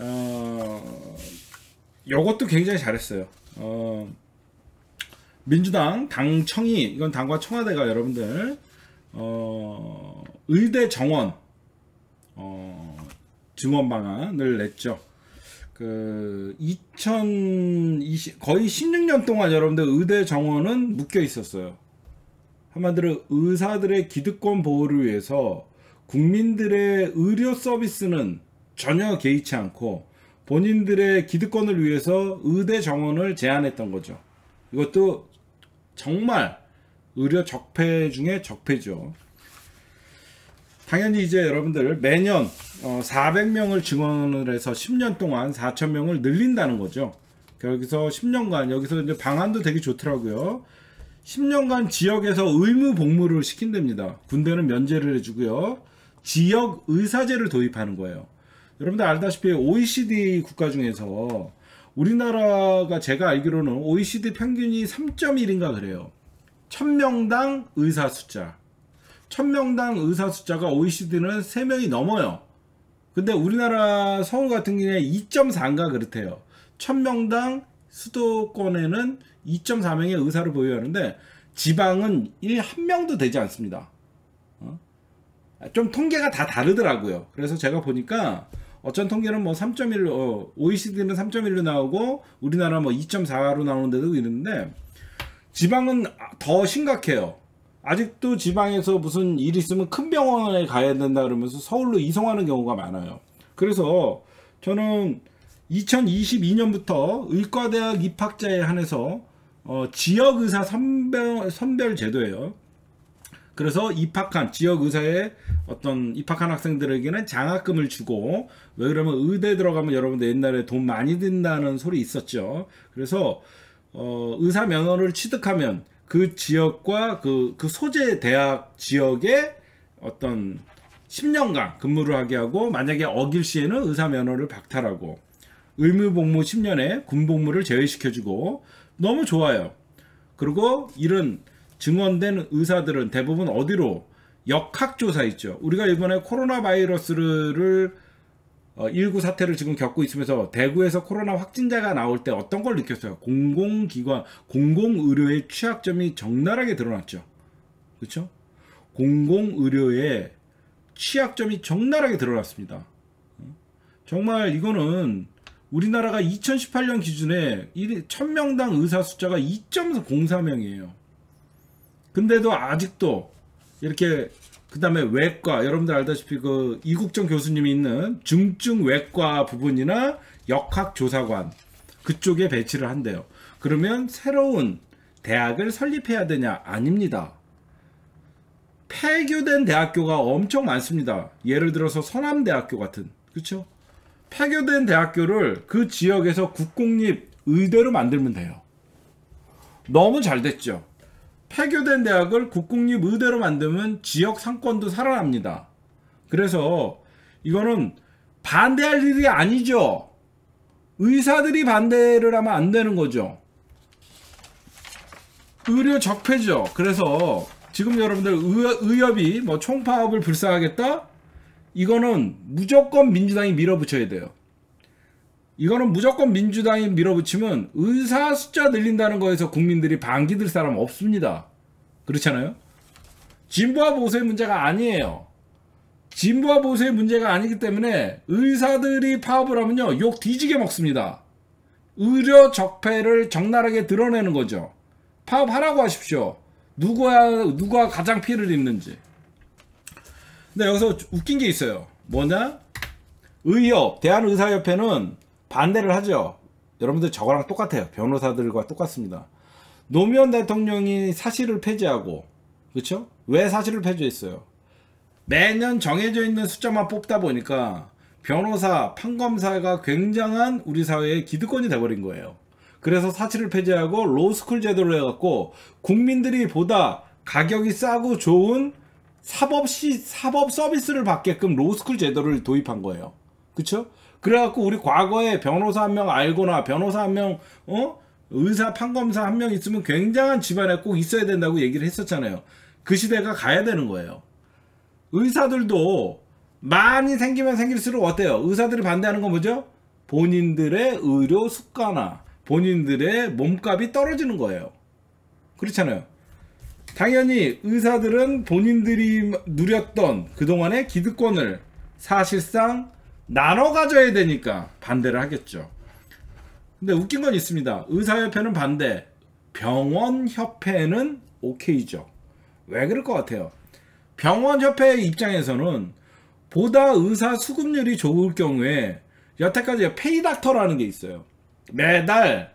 어, 요것도 굉장히 잘했어요. 어, 민주당 당청이 이건 당과 청와대가 여러분들 어, 의대 정원 어, 증원 방안을 냈죠. 그 2020 거의 16년 동안 여러분들 의대 정원은 묶여 있었어요. 한마디로 의사들의 기득권 보호를 위해서 국민들의 의료 서비스는 전혀 개의치 않고 본인들의 기득권을 위해서 의대 정원을 제한했던 거죠. 이것도 정말 의료 적폐 중에 적폐죠. 당연히 이제 여러분들 매년 400명을 증원을 해서 10년 동안 4,000명을 늘린다는 거죠. 여기서 10년간 여기서 이제 방안도 되게 좋더라고요. 10년간 지역에서 의무 복무를 시킨답니다. 군대는 면제를 해주고요. 지역 의사제를 도입하는 거예요. 여러분들 알다시피 OECD 국가 중에서 우리나라가 제가 알기로는 OECD 평균이 3.1인가 그래요. 1000명당 의사 숫자. 1000명당 의사 숫자가 OECD는 3명이 넘어요. 근데 우리나라 서울 같은 경우에 2.4인가 그렇대요. 1000명당 수도권에는 2.4명의 의사를 보유하는데 지방은 1, 한 명도 되지 않습니다. 어? 좀 통계가 다 다르더라고요. 그래서 제가 보니까 어쩐 통계는 뭐 3.1로 어, OECD는 3.1로 나오고 우리나라 뭐 2.4로 나오는 데도 있는데 지방은 더 심각해요. 아직도 지방에서 무슨 일 있으면 큰 병원에 가야 된다 그러면서 서울로 이송하는 경우가 많아요. 그래서 저는 2022년부터 의과대학 입학자에 한해서 어, 지역 의사 선별, 선별 제도예요. 그래서 입학한 지역 의사의 어떤 입학한 학생들에게는 장학금을 주고 왜 그러면 의대 들어가면 여러분들 옛날에 돈 많이 든다는 소리 있었죠. 그래서 어, 의사 면허를 취득하면 그 지역과 그, 그 소재 대학 지역에 어떤 10년간 근무를 하게 하고 만약에 어길 시에는 의사 면허를 박탈하고 의무 복무 10년에 군 복무를 제외시켜주고 너무 좋아요. 그리고 이런 증원된 의사들은 대부분 어디로 역학조사 있죠. 우리가 이번에 코로나 바이러스를 19 어, 사태를 지금 겪고 있으면서 대구에서 코로나 확진자가 나올 때 어떤 걸 느꼈어요? 공공기관, 공공의료의 취약점이 적나라하게 드러났죠. 그렇죠? 공공의료의 취약점이 적나라하게 드러났습니다. 정말 이거는 우리나라가 2018년 기준에 1000명당 의사 숫자가 2.04명이에요. 근데도 아직도 이렇게 그 다음에 외과 여러분들 알다시피 그 이국정 교수님이 있는 중증 외과 부분이나 역학조사관 그쪽에 배치를 한대요. 그러면 새로운 대학을 설립해야 되냐? 아닙니다. 폐교된 대학교가 엄청 많습니다. 예를 들어서 서남대학교 같은 그렇죠? 폐교된 대학교를 그 지역에서 국공립 의대로 만들면 돼요. 너무 잘 됐죠. 폐교된 대학을 국공립 의대로 만들면 지역 상권도 살아납니다. 그래서 이거는 반대할 일이 아니죠. 의사들이 반대를 하면 안 되는 거죠. 의료 적폐죠. 그래서 지금 여러분들 의, 협이 뭐 총파업을 불사하겠다? 이거는 무조건 민주당이 밀어붙여야 돼요. 이거는 무조건 민주당이 밀어붙이면 의사 숫자 늘린다는 거에서 국민들이 반기들 사람 없습니다. 그렇잖아요? 진보와 보수의 문제가 아니에요. 진보와 보수의 문제가 아니기 때문에 의사들이 파업을 하면요. 욕 뒤지게 먹습니다. 의료 적폐를 적나라하게 드러내는 거죠. 파업하라고 하십시오. 누구야, 누가 가장 피해를 입는지. 근데 여기서 웃긴 게 있어요. 뭐냐? 의협, 대한의사협회는 반대를 하죠. 여러분들 저거랑 똑같아요. 변호사들과 똑같습니다. 노무현 대통령이 사실을 폐지하고 그렇죠? 왜 사실을 폐지했어요? 매년 정해져 있는 숫자만 뽑다 보니까 변호사, 판검사가 굉장한 우리 사회의 기득권이 돼버린 거예요. 그래서 사실을 폐지하고 로스쿨 제도를 해갖고 국민들이 보다 가격이 싸고 좋은 사법 시 사법 서비스를 받게끔 로스쿨 제도를 도입한 거예요. 그렇죠? 그래갖고 우리 과거에 변호사 한 명 알거나 변호사 한 명, 어? 의사 판검사 한 명 있으면 굉장한 집안에 꼭 있어야 된다고 얘기를 했었잖아요. 그 시대가 가야 되는 거예요. 의사들도 많이 생기면 생길수록 어때요? 의사들이 반대하는 건 뭐죠? 본인들의 의료 수가나 본인들의 몸값이 떨어지는 거예요. 그렇잖아요. 당연히 의사들은 본인들이 누렸던 그동안의 기득권을 사실상 나눠 가져야 되니까 반대를 하겠죠. 근데 웃긴 건 있습니다. 의사협회는 반대, 병원협회는 오케이죠. 왜 그럴 것 같아요? 병원협회 입장에서는 보다 의사 수급률이 좋을 경우에 여태까지 페이닥터라는 게 있어요. 매달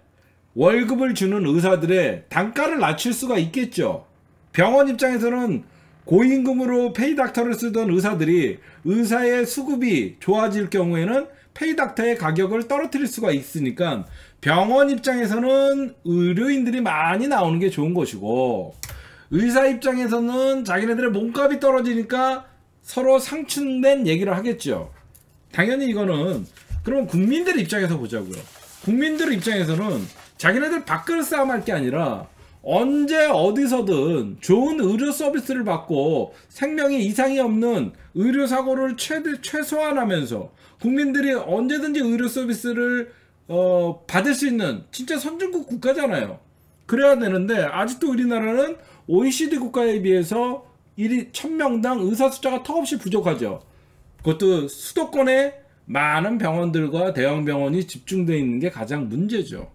월급을 주는 의사들의 단가를 낮출 수가 있겠죠. 병원 입장에서는 고임금으로 페이닥터를 쓰던 의사들이 의사의 수급이 좋아질 경우에는 페이닥터의 가격을 떨어뜨릴 수가 있으니까 병원 입장에서는 의료인들이 많이 나오는 게 좋은 것이고 의사 입장에서는 자기네들의 몸값이 떨어지니까 서로 상충된 얘기를 하겠죠. 당연히 이거는 그럼 국민들 입장에서 보자고요. 국민들 입장에서는 자기네들 밥그릇 싸움 할 게 아니라 언제 어디서든 좋은 의료 서비스를 받고 생명에 이상이 없는 의료 사고를 최대 최소화하면서 국민들이 언제든지 의료 서비스를 어, 받을 수 있는 진짜 선진국 국가잖아요. 그래야 되는데 아직도 우리나라는 OECD 국가에 비해서 1위 1000명당 의사 숫자가 턱없이 부족하죠. 그것도 수도권에 많은 병원들과 대형 병원이 집중되어 있는 게 가장 문제죠.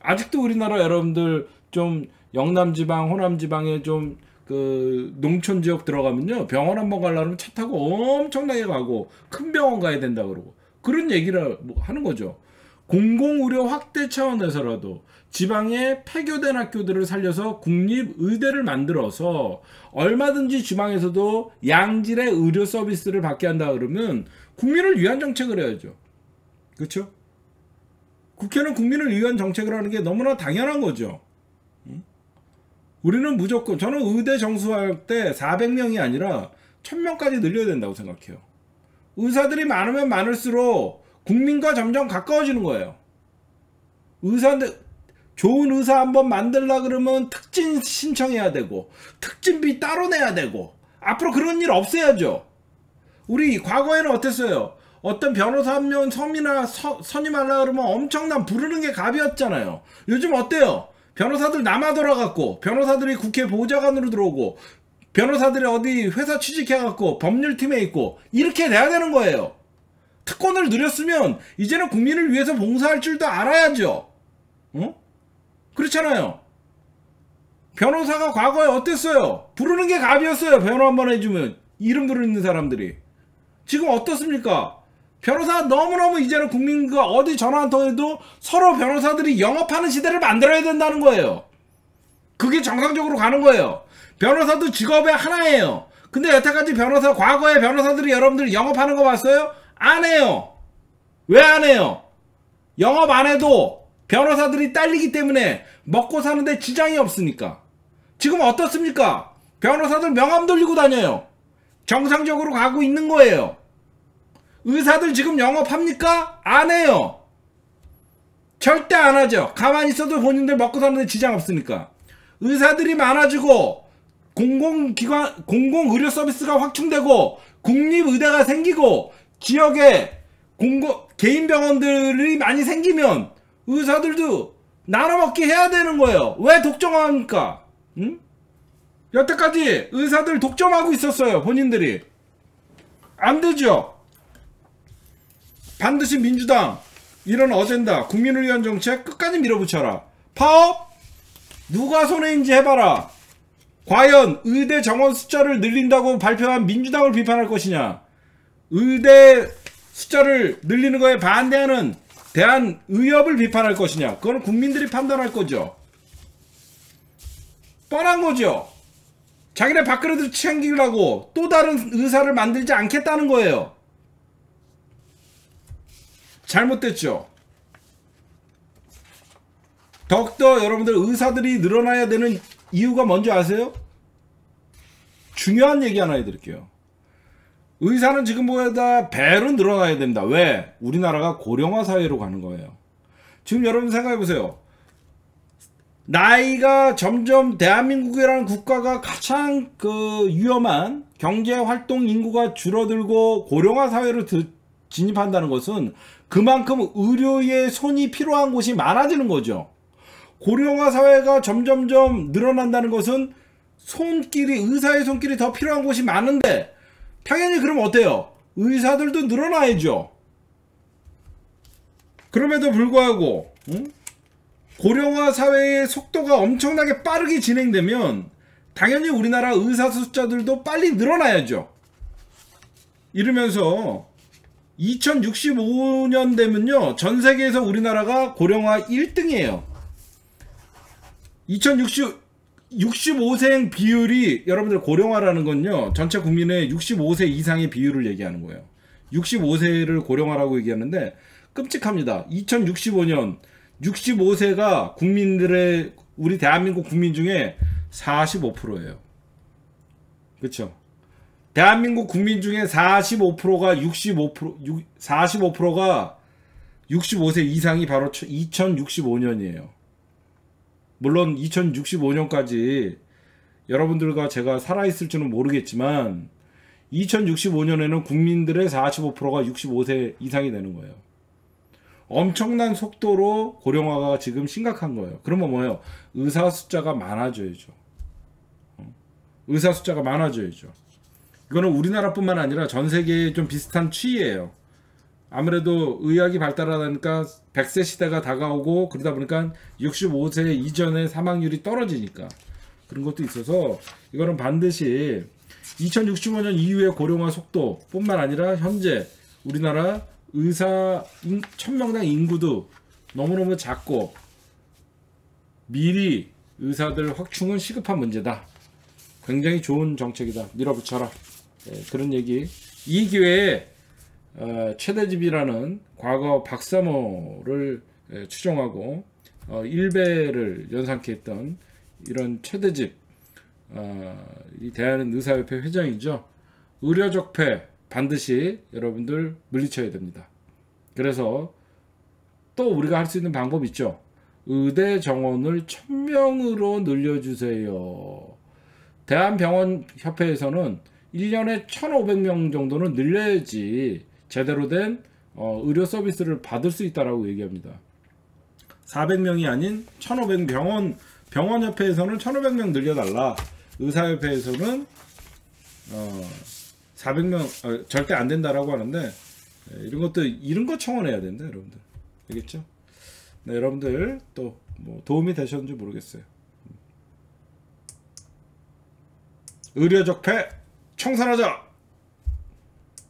아직도 우리나라 여러분들 좀 영남 지방, 호남 지방에 좀 그 농촌 지역 들어가면요 병원 한번 가려면 차 타고 엄청나게 가고 큰 병원 가야 된다 그러고 그런 얘기를 뭐 하는 거죠. 공공의료 확대 차원에서라도 지방의 폐교된 학교들을 살려서 국립의대를 만들어서 얼마든지 지방에서도 양질의 의료 서비스를 받게 한다 그러면 국민을 위한 정책을 해야죠. 그렇죠? 국회는 국민을 위한 정책을 하는 게 너무나 당연한 거죠. 우리는 무조건 저는 의대 정수할 때 400명이 아니라 1000명까지 늘려야 된다고 생각해요. 의사들이 많으면 많을수록 국민과 점점 가까워지는 거예요. 의사들 좋은 의사 한번 만들라 그러면 특진 신청해야 되고 특진비 따로 내야 되고 앞으로 그런 일 없애야죠. 우리 과거에는 어땠어요? 어떤 변호사 한 명 섬이나 서, 선임하려 그러면 엄청난 부르는 게 갑이었잖아요. 요즘 어때요? 변호사들 남아 돌아갔고 변호사들이 국회 보좌관으로 들어오고 변호사들이 어디 회사 취직해갖고 법률팀에 있고 이렇게 돼야 되는 거예요. 특권을 누렸으면 이제는 국민을 위해서 봉사할 줄도 알아야죠. 어? 그렇잖아요. 변호사가 과거에 어땠어요? 부르는 게 갑이었어요. 변호 한 번 해주면 이름 부르는 사람들이. 지금 어떻습니까? 변호사 너무너무 이제는 국민과 어디 전화 한 통해도 서로 변호사들이 영업하는 시대를 만들어야 된다는 거예요. 그게 정상적으로 가는 거예요. 변호사도 직업의 하나예요. 근데 여태까지 변호사, 과거에 변호사들이 여러분들 영업하는 거 봤어요? 안 해요. 왜 안 해요? 영업 안 해도 변호사들이 딸리기 때문에 먹고 사는데 지장이 없으니까. 지금 어떻습니까? 변호사들 명함 돌리고 다녀요. 정상적으로 가고 있는 거예요. 의사들 지금 영업합니까? 안 해요. 절대 안 하죠. 가만히 있어도 본인들 먹고 사는데 지장 없으니까. 의사들이 많아지고 공공기관 공공의료 서비스가 확충되고 국립의대가 생기고 지역에 공공 개인 병원들이 많이 생기면 의사들도 나눠먹기 해야 되는 거예요. 왜 독점합니까? 응? 여태까지 의사들 독점하고 있었어요. 본인들이. 안 되죠. 반드시 민주당 이런 어젠다 국민을 위한 정책 끝까지 밀어붙여라. 파업 누가 손해인지 해봐라. 과연 의대 정원 숫자를 늘린다고 발표한 민주당을 비판할 것이냐. 의대 숫자를 늘리는 거에 반대하는 대한의협을 비판할 것이냐. 그건 국민들이 판단할 거죠. 뻔한 거죠. 자기네 밥그릇을 챙기려고 또 다른 의사를 만들지 않겠다는 거예요. 잘못됐죠. 더욱더 여러분들 의사들이 늘어나야 되는 이유가 뭔지 아세요? 중요한 얘기 하나 해드릴게요. 의사는 지금보다 배로 늘어나야 됩니다. 왜? 우리나라가 고령화 사회로 가는 거예요. 지금 여러분 생각해 보세요. 나이가 점점 대한민국이라는 국가가 가장 그 위험한 경제 활동 인구가 줄어들고 고령화 사회로 드, 진입한다는 것은 그만큼 의료의 손이 필요한 곳이 많아지는 거죠. 고령화 사회가 점점점 늘어난다는 것은 손길이 의사의 손길이 더 필요한 곳이 많은데 당연히 그럼 어때요? 의사들도 늘어나야죠. 그럼에도 불구하고 응? 고령화 사회의 속도가 엄청나게 빠르게 진행되면 당연히 우리나라 의사 숫자들도 빨리 늘어나야죠. 이러면서 2065년 되면요. 전 세계에서 우리나라가 고령화 1등이에요. 2060 65세 비율이 여러분들 고령화라는 건요. 전체 국민의 65세 이상의 비율을 얘기하는 거예요. 65세를 고령화라고 얘기하는데 끔찍합니다. 2065년 65세가 국민들의 우리 대한민국 국민 중에 45%예요. 그렇죠? 대한민국 국민 중에 45%가 65% 45%가 65세 이상이 바로 2065년이에요. 물론 2065년까지 여러분들과 제가 살아있을지는 모르겠지만 2065년에는 국민들의 45%가 65세 이상이 되는 거예요. 엄청난 속도로 고령화가 지금 심각한 거예요. 그러면 뭐예요? 의사 숫자가 많아져야죠. 어? 의사 숫자가 많아져야죠. 이거는 우리나라뿐만 아니라 전 세계에 좀 비슷한 추이예요. 아무래도 의학이 발달하니까 100세 시대가 다가오고 그러다 보니까 65세 이전의 사망률이 떨어지니까 그런 것도 있어서 이거는 반드시 2065년 이후의 고령화 속도뿐만 아니라 현재 우리나라 의사 인, 천명당 인구도 너무너무 작고 미리 의사들 확충은 시급한 문제다. 굉장히 좋은 정책이다. 밀어붙여라. 네, 그런 얘기. 이 기회에 어, 최대집이라는 과거 박사모를 예, 추종하고 어, 일배를 연상케 했던 이런 최대집 어, 이 대한은 의사협회 회장이죠. 의료적폐 반드시 여러분들 물리쳐야 됩니다. 그래서 또 우리가 할 수 있는 방법 있죠. 의대 정원을 천명으로 늘려주세요. 대한병원협회에서는 1년에 1,500명 정도는 늘려야지 제대로 된 어, 의료 서비스를 받을 수 있다라고 얘기합니다. 400명이 아닌 1,500 병원 병원협회에서는 1,500명 늘려달라. 의사협회에서는 어, 400명 어, 절대 안 된다라고 하는데 예, 이런 것도 이런 거 청원해야 된다, 여러분들. 알겠죠? 네, 여러분들 또 뭐 도움이 되셨는지 모르겠어요. 의료적 폐 청산하자.